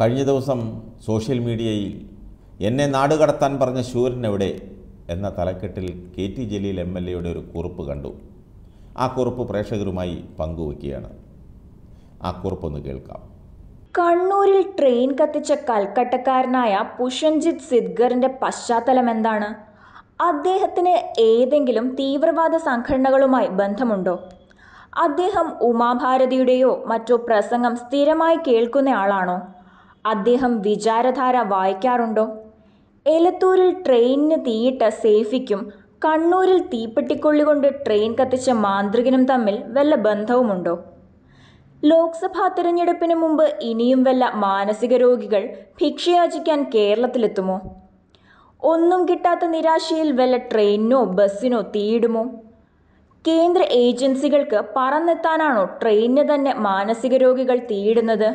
കഴിഞ്ഞ ദിവസം സോഷ്യൽ മീഡിയയിൽ എന്നെ നാടുകടത്താൻ പറഞ്ഞ എവിടെ എന്ന തലക്കെട്ടിൽ K T Jaleel M L എയുടെ ഒരു കുറിപ്പ് കണ്ടു. ആ കുറിപ്പ് പ്രേക്ഷകരുമായി പങ്കുവയ്ക്കുകയാണ് ആ കുറിപ്പൊന്ന് കേൾക്കാം. കണ്ണൂരിൽ ട്രെയിൻ കത്തിച്ച കൽക്കട്ടക്കാരനായ പുഷൻജിത് സിദ്ഗറിന്റെ പശ്ചാത്തലം എന്താണ്? അദ്ദേഹത്തിന് ഏതെങ്കിലും തീവ്രവാദ സംഘടനകളുമായി ബന്ധമുണ്ടോ? അദ്ദേഹം ഉമാഭാരതിയുടെയോ മറ്റോ പ്രസംഗം സ്ഥിരമായി കേൾക്കുന്നയാളാണോ? അദ്ദേഹം വിചാരധാര വായിക്കാറുണ്ടോ? എലത്തൂരിൽ ട്രെയിനിന് തീയിട്ട സേഫിക്കും കണ്ണൂരിൽ തീപ്പെട്ടിക്കൊള്ളി കൊണ്ട് ട്രെയിൻ കത്തിച്ച മാന്ത്രികനും തമ്മിൽ വല്ല ബന്ധവുമുണ്ടോ? ലോക്സഭാ തെരഞ്ഞെടുപ്പിന് മുമ്പ് ഇനിയും വല്ല മാനസിക രോഗികൾ ഭിക്ഷയാചിക്കാൻ കേരളത്തിലെത്തുമോ? ഒന്നും കിട്ടാത്ത നിരാശയിൽ വല്ല ട്രെയിനിനോ ബസ്സിനോ തീയിടുമോ? കേന്ദ്ര ഏജൻസികൾക്ക് പറന്നെത്താനാണോ ട്രെയിനിന് തന്നെ മാനസിക രോഗികൾ തീയിടുന്നത്?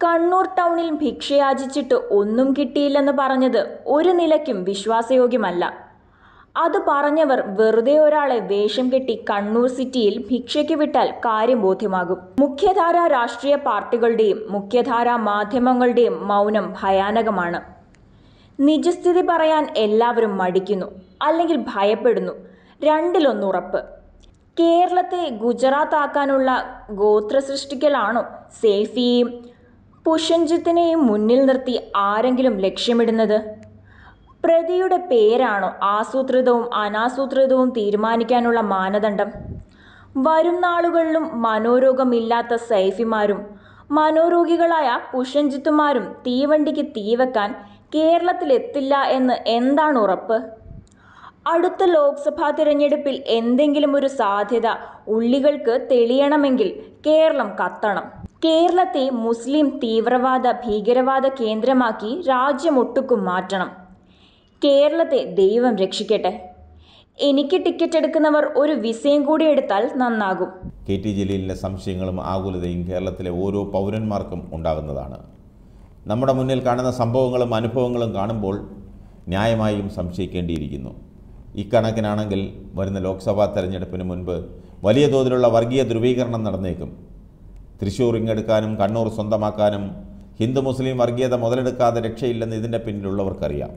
കണ്ണൂർ ടൗണിൽ ഭിക്ഷയാചിച്ചിട്ട് ഒന്നും കിട്ടിയില്ലെന്ന് പറഞ്ഞത് ഒരു നിലയ്ക്കും വിശ്വാസയോഗ്യമല്ല. അത് പറഞ്ഞവർ വെറുതെ ഒരാളെ വേഷം കെട്ടി കണ്ണൂർ സിറ്റിയിൽ ഭിക്ഷയ്ക്ക് വിട്ടാൽ കാര്യം ബോധ്യമാകും. മുഖ്യധാര രാഷ്ട്രീയ പാർട്ടികളുടെയും മുഖ്യധാര മാധ്യമങ്ങളുടെയും മൗനം ഭയാനകമാണ്. നിജസ്ഥിതി പറയാൻ എല്ലാവരും മടിക്കുന്നു അല്ലെങ്കിൽ ഭയപ്പെടുന്നു. രണ്ടിലൊന്നുറപ്പ്. കേരളത്തെ ഗുജറാത്ത് ആക്കാനുള്ള ഗോത്ര സൃഷ്ടിക്കലാണോ സേഫിയെയും പുഷൻജിത്തിനെയും മുന്നിൽ നിർത്തി ആരെങ്കിലും ലക്ഷ്യമിടുന്നത്? പ്രതിയുടെ പേരാണോ ആസൂത്രിതവും അനാസൂത്രിതവും തീരുമാനിക്കാനുള്ള മാനദണ്ഡം? വരും നാളുകളിലും മനോരോഗമില്ലാത്ത സൈഫിമാരും മനോരോഗികളായ പുഷൻജിത്തുമാരും തീവണ്ടിക്ക് തീവെക്കാൻ കേരളത്തിലെത്തില്ല എന്ന് എന്താണ് ഉറപ്പ്? അടുത്ത ലോക്സഭാ തിരഞ്ഞെടുപ്പിൽ എന്തെങ്കിലും ഒരു സാധ്യത ഉള്ളികൾക്ക് തെളിയണമെങ്കിൽ കേരളം കത്തണം. കേരളത്തെ മുസ്ലിം തീവ്രവാദ ഭീകരവാദ കേന്ദ്രമാക്കി രാജ്യമൊട്ടുക്കും മാറ്റണം. കേരളത്തെ ദൈവം രക്ഷിക്കട്ടെ. എനിക്ക് ടിക്കറ്റ് എടുക്കുന്നവർ ഒരു വിസയും കൂടി എടുത്താൽ നന്നാകും. കെ ടി ജലീലിന്റെ സംശയങ്ങളും ആകുലതയും കേരളത്തിലെ ഓരോ പൗരന്മാർക്കും ഉണ്ടാകുന്നതാണ്. നമ്മുടെ മുന്നിൽ കാണുന്ന സംഭവങ്ങളും അനുഭവങ്ങളും കാണുമ്പോൾ ന്യായമായും സംശയിക്കേണ്ടിയിരിക്കുന്നു. ഇക്കണക്കിനാണെങ്കിൽ വരുന്ന ലോക്സഭാ തെരഞ്ഞെടുപ്പിന് മുൻപ് വലിയ തോതിലുള്ള വർഗീയ ധ്രുവീകരണം നടന്നേക്കും. തൃശ്ശൂർ ഇങ്ങെടുക്കാനും കണ്ണൂർ സ്വന്തമാക്കാനും ഹിന്ദു മുസ്ലിം വർഗീയത മുതലെടുക്കാതെ രക്ഷയില്ലെന്ന് ഇതിന്റെ പിന്നിലുള്ളവർക്കറിയാം.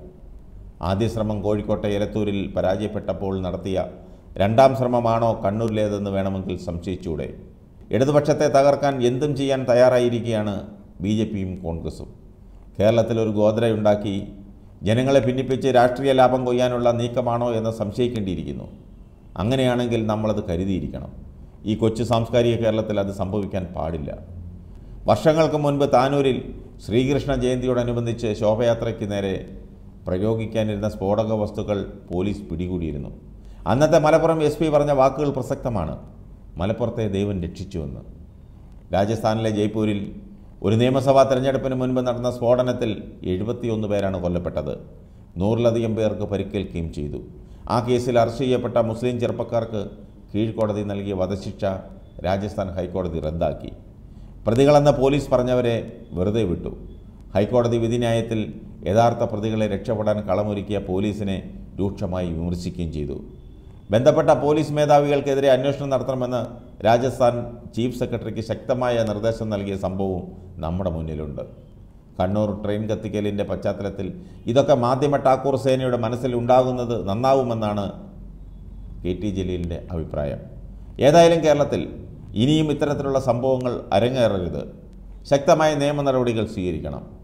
ആദ്യ ശ്രമം കോഴിക്കോട്ടെ എലത്തൂരിൽ പരാജയപ്പെട്ടപ്പോൾ നടത്തിയ രണ്ടാം ശ്രമമാണോ കണ്ണൂരിലേതെന്ന് വേണമെങ്കിൽ സംശയിച്ചൂടെ. ഇടതുപക്ഷത്തെ തകർക്കാൻ എന്തും ചെയ്യാൻ തയ്യാറായിരിക്കുകയാണ് ബി ജെ പിയും കോൺഗ്രസും. കേരളത്തിലൊരു ഗോദ്രയുണ്ടാക്കി ജനങ്ങളെ ഭിന്നിപ്പിച്ച് രാഷ്ട്രീയ ലാഭം കൊയ്യാനുള്ള നീക്കമാണോ എന്ന് സംശയിക്കേണ്ടിയിരിക്കുന്നു. അങ്ങനെയാണെങ്കിൽ നമ്മളത് കരുതിയിരിക്കണം. ഈ കൊച്ചു സാംസ്കാരിക കേരളത്തിൽ അത് സംഭവിക്കാൻ പാടില്ല. വർഷങ്ങൾക്ക് മുൻപ് താനൂരിൽ ശ്രീകൃഷ്ണ ജയന്തിയോടനുബന്ധിച്ച് ശോഭയാത്രയ്ക്ക് നേരെ പ്രയോഗിക്കാനിരുന്ന സ്ഫോടക വസ്തുക്കൾ പോലീസ് പിടികൂടിയിരുന്നു. അന്നത്തെ മലപ്പുറം എസ് പി പറഞ്ഞ വാക്കുകൾ പ്രസക്തമാണ്. മലപ്പുറത്തെ ദൈവം രക്ഷിച്ചുവെന്ന്. രാജസ്ഥാനിലെ ജയ്പൂരിൽ ഒരു നിയമസഭാ തെരഞ്ഞെടുപ്പിന് മുൻപ് നടന്ന സ്ഫോടനത്തിൽ എഴുപത്തിയൊന്ന് പേരാണ് കൊല്ലപ്പെട്ടത്. നൂറിലധികം പേർക്ക് പരിക്കേൽക്കുകയും ചെയ്തു. ആ കേസിൽ അറസ്റ്റ് ചെയ്യപ്പെട്ട മുസ്ലിം ചെറുപ്പക്കാർക്ക് കീഴ്ക്കോടതി നൽകിയ വധശിക്ഷ രാജസ്ഥാൻ ഹൈക്കോടതി റദ്ദാക്കി. പ്രതികളെന്ന പോലീസ് പറഞ്ഞവരെ വെറുതെ വിട്ടു. ഹൈക്കോടതി വിധിന്യായത്തിൽ യഥാർത്ഥ പ്രതികളെ രക്ഷപ്പെടാൻ കളമൊരുക്കിയ പോലീസിനെ രൂക്ഷമായി വിമർശിക്കുകയും ചെയ്തു. ബന്ധപ്പെട്ട പോലീസ് മേധാവികൾക്കെതിരെ അന്വേഷണം നടത്തണമെന്ന് രാജസ്ഥാൻ ചീഫ് സെക്രട്ടറിക്ക് ശക്തമായ നിർദ്ദേശം നൽകിയ സംഭവവും നമ്മുടെ മുന്നിലുണ്ട്. കണ്ണൂർ ട്രെയിൻ കത്തിക്കലിന്റെ പശ്ചാത്തലത്തിൽ ഇതൊക്കെ മാധ്യമ ടാക്കൂർ സേനയുടെ മനസ്സിൽ ഉണ്ടാകുന്നത് നന്നാവുമെന്നാണ് കെ ടി ജലീലിന്റെ അഭിപ്രായം. ഏതായാലും കേരളത്തിൽ ഇനിയും ഇത്തരത്തിലുള്ള സംഭവങ്ങൾ അരങ്ങേറരുത്. ശക്തമായ നിയമ നടപടികൾ സ്വീകരിക്കണം.